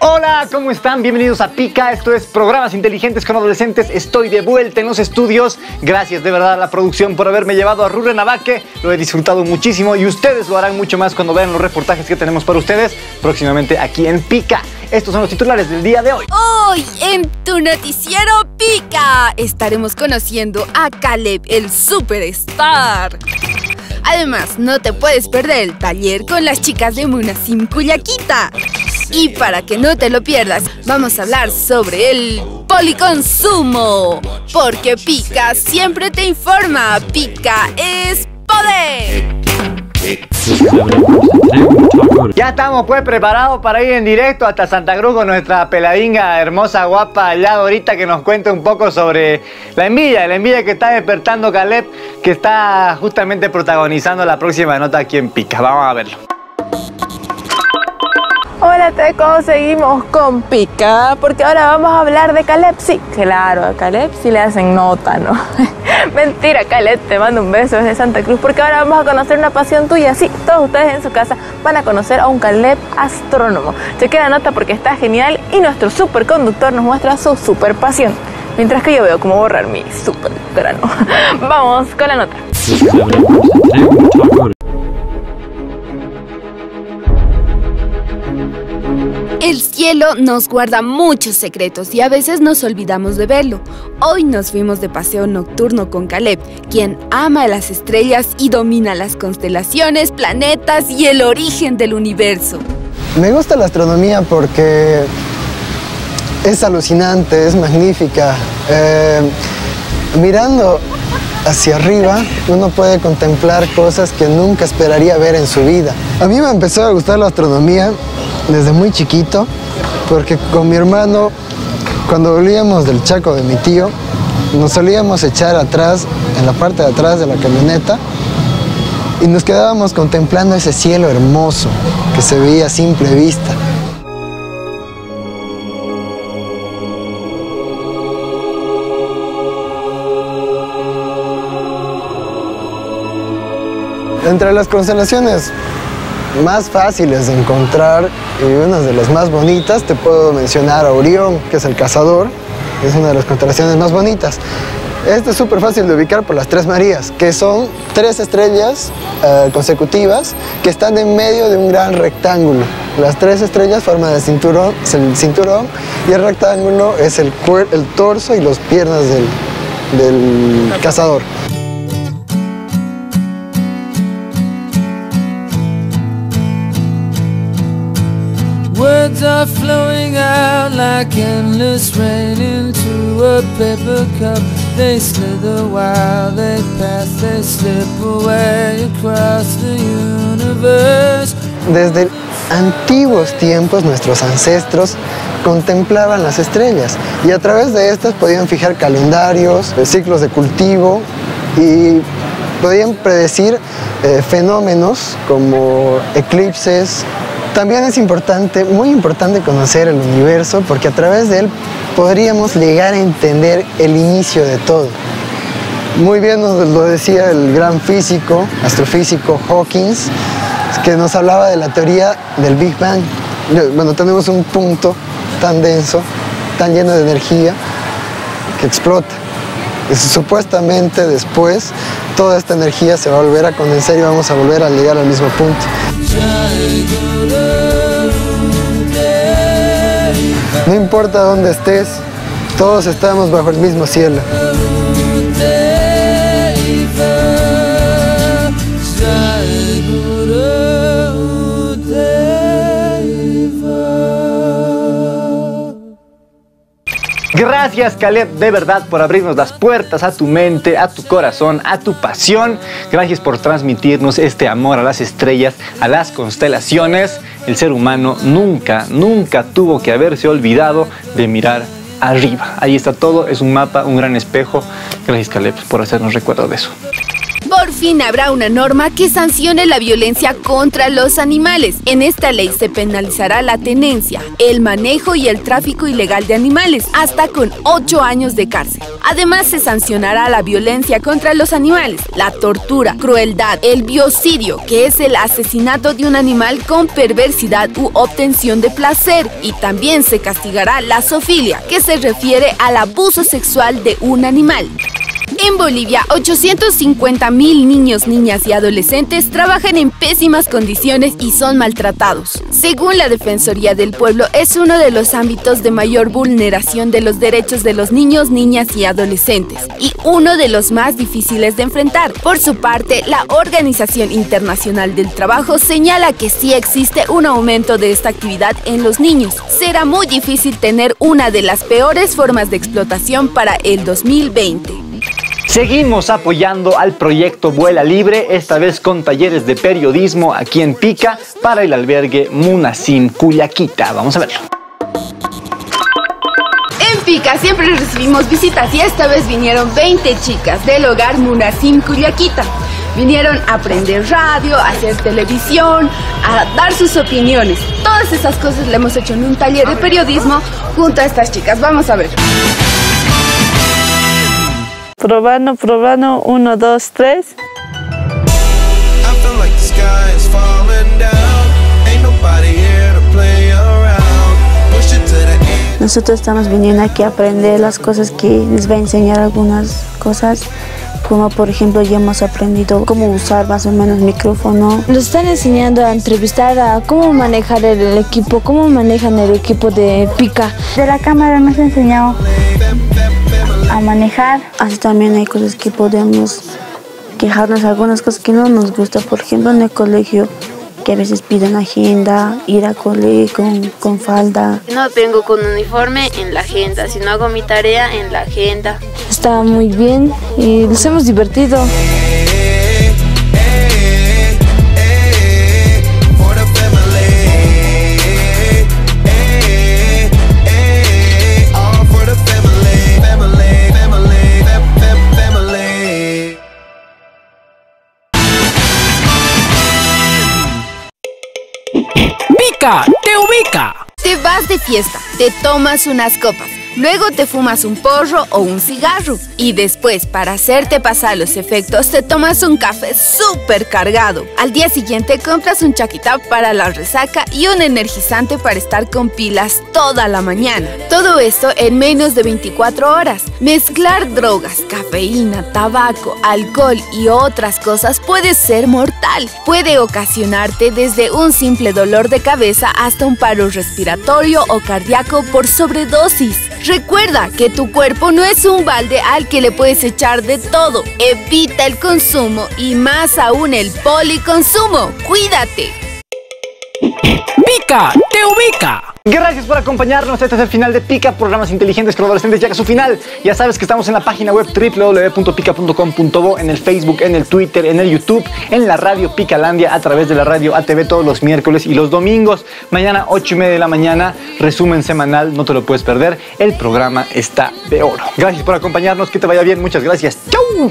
Hola, ¿cómo están? Bienvenidos a Pica. Esto es Programas Inteligentes con Adolescentes. Estoy de vuelta en los estudios. Gracias de verdad a la producción por haberme llevado a Navaque. Lo he disfrutado muchísimo y ustedes lo harán mucho más cuando vean los reportajes que tenemos para ustedes próximamente aquí en Pica. Estos son los titulares del día de hoy. Hoy en tu noticiero Pica estaremos conociendo a Caleb, el superstar. Además, no te puedes perder el taller con las chicas de Munasim Cuyaquita. Y para que no te lo pierdas, vamos a hablar sobre el policonsumo. Porque Pica siempre te informa. Pica es poder. Ya estamos pues preparados para ir en directo hasta Santa Cruz con nuestra peladinga hermosa, guapa, allá ahorita que nos cuente un poco sobre la envidia, la envidia que está despertando Caleb, que está justamente protagonizando la próxima nota aquí en Pica. Vamos a verlo. Hola Teco, seguimos con Pica, porque ahora vamos a hablar de Caleb. Sí, claro, a Caleb sí le hacen nota, ¿no? Mentira, Caleb, te mando un beso desde Santa Cruz, porque ahora vamos a conocer una pasión tuya. Sí, todos ustedes en su casa van a conocer a un Caleb astrónomo. Cheque la nota porque está genial y nuestro superconductor nos muestra su super pasión. Mientras que yo veo cómo borrar mi super grano. Vamos con la nota. El cielo nos guarda muchos secretos y a veces nos olvidamos de verlo. Hoy nos fuimos de paseo nocturno con Caleb, quien ama las estrellas y domina las constelaciones, planetas y el origen del universo. Me gusta la astronomía porque es alucinante, es magnífica. Eh, mirando hacia arriba, uno puede contemplar cosas que nunca esperaría ver en su vida. A mí me empezó a gustar la astronomía desde muy chiquito, porque con mi hermano, cuando volvíamos del chaco de mi tío, nos solíamos echar atrás, en la parte de atrás de la camioneta, y nos quedábamos contemplando ese cielo hermoso que se veía a simple vista. Entre las constelaciones más fáciles de encontrar y una de las más bonitas, te puedo mencionar a Orión, que es el cazador, es una de las constelaciones más bonitas. Este es súper fácil de ubicar por las Tres Marías, que son tres estrellas eh, consecutivas que están en medio de un gran rectángulo. Las tres estrellas forman el cinturón, el cinturón y el rectángulo es el, el torso y las piernas del, del cazador. Words are flowing out like endless rain into a paper cup. They slither they pass, they slip away across the universe. Desde antiguos tiempos nuestros ancestros contemplaban las estrellas y a través de estas podían fijar calendarios, ciclos de cultivo y podían predecir eh, fenómenos como eclipses, también es importante, muy importante conocer el universo porque a través de él podríamos llegar a entender el inicio de todo. Muy bien nos lo decía el gran físico, astrofísico Hawkins, que nos hablaba de la teoría del Big Bang. Bueno, tenemos un punto tan denso, tan lleno de energía, que explota. Y supuestamente después toda esta energía se va a volver a condensar y vamos a volver a llegar al mismo punto. No importa dónde estés, todos estamos bajo el mismo cielo. Gracias Caleb, de verdad, por abrirnos las puertas a tu mente, a tu corazón, a tu pasión. Gracias por transmitirnos este amor a las estrellas, a las constelaciones. El ser humano nunca, nunca tuvo que haberse olvidado de mirar arriba. Ahí está todo, es un mapa, un gran espejo. Gracias Caleb por hacernos recuerdo de eso. Por fin habrá una norma que sancione la violencia contra los animales. En esta ley se penalizará la tenencia, el manejo y el tráfico ilegal de animales, hasta con 8 años de cárcel. Además, se sancionará la violencia contra los animales, la tortura, crueldad, el biocidio, que es el asesinato de un animal con perversidad u obtención de placer, y también se castigará la zoofilia, que se refiere al abuso sexual de un animal. En Bolivia, 850 mil niños, niñas y adolescentes trabajan en pésimas condiciones y son maltratados. Según la Defensoría del Pueblo, es uno de los ámbitos de mayor vulneración de los derechos de los niños, niñas y adolescentes y uno de los más difíciles de enfrentar. Por su parte, la Organización Internacional del Trabajo señala que sí existe un aumento de esta actividad en los niños. Será muy difícil tener una de las peores formas de explotación para el 2020. Seguimos apoyando al proyecto Vuela Libre, esta vez con talleres de periodismo aquí en Pica para el albergue Munasim Cuyaquita. Vamos a verlo. En Pica siempre recibimos visitas y esta vez vinieron 20 chicas del hogar Munasim Cuyaquita. Vinieron a aprender radio, a hacer televisión, a dar sus opiniones. Todas esas cosas le hemos hecho en un taller de periodismo junto a estas chicas. Vamos a ver. Probando, probando, uno, dos, tres. Nosotros estamos viniendo aquí a aprender las cosas que les va a enseñar algunas cosas, como por ejemplo ya hemos aprendido cómo usar más o menos micrófono. Nos están enseñando a entrevistar a cómo manejar el, el equipo, cómo manejan el equipo de pica. De la cámara nos ha enseñado a manejar. Así también hay cosas que podemos quejarnos, algunas cosas que no nos gusta, por ejemplo en el colegio que a veces piden agenda, ir a cole con, con falda. No vengo con uniforme en la agenda, si no hago mi tarea en la agenda. Está muy bien y nos hemos divertido. Te ubica. Te vas de fiesta, te tomas unas copas, luego te fumas un porro o un cigarro y después, para hacerte pasar los efectos, te tomas un café súper cargado. Al día siguiente compras un chaquita para la resaca y un energizante para estar con pilas toda la mañana. Todo esto en menos de 24 horas. Mezclar drogas, cafeína, tabaco, alcohol y otras cosas puede ser mortal. Puede ocasionarte desde un simple dolor de cabeza hasta un paro respiratorio o cardíaco por sobredosis. Recuerda que tu cuerpo no es un balde al que le puedes echar de todo. Evita el consumo y más aún el policonsumo. Cuídate. Pica, te ubica. Gracias por acompañarnos. Este es el final de Pica, programas inteligentes con adolescentes llega a su final. Ya sabes que estamos en la página web www.pica.com.bo, en el Facebook, en el Twitter, en el YouTube, en la radio Picalandia, a través de la radio ATV todos los miércoles y los domingos. Mañana, 8 y media de la mañana, resumen semanal, no te lo puedes perder. El programa está de oro. Gracias por acompañarnos, que te vaya bien. Muchas gracias. ¡Chau!